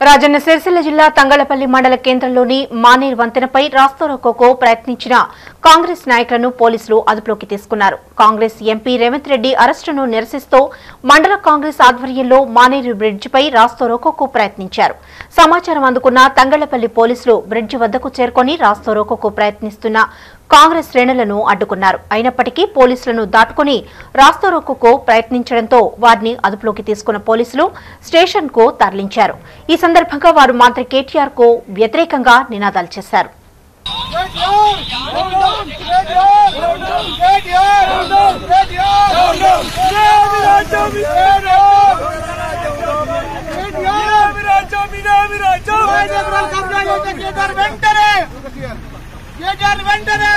రాజన్న సిరిసిల్ల జిల్లా తంగళపల్లి మండల కేంద్రంలోని మానేర్ వంతెనపై రాస్తారోకోకు ప్రయత్నించిన కాంగ్రెస్ నాయకులను పోలీసులు అదుపులోకి తీసుకున్నారు. కాంగ్రెస్ ఎంపీ రేవంత్ రెడ్డి అరెస్టును నిరసిస్తూ మండల కాంగ్రెస్ ఆధ్వర్యంలో మానేరు బ్రిడ్జిపై రాస్తోరోకోకు ప్రయత్నించారు. సమాచారం అందుకున్న తంగళ్ళపల్లి పోలీసులు బ్రిడ్జి వద్దకు చేరుకొని రాస్తోరోకోకు ప్రయత్నిస్తున్న కాంగ్రెస్ శ్రేణులను అడ్డుకున్నారు. అయినప్పటికీ పోలీసులను దాటుకుని రాస్తోరోకోకు ప్రయత్నించడంతో వారిని అదుపులోకి తీసుకున్న పోలీసులు స్టేషన్కు తరలించారు. ఈ సందర్భంగా వారు మంత్రి కేటీఆర్కు వ్యతిరేకంగా నినాదాలు చేశారు. వెంటనే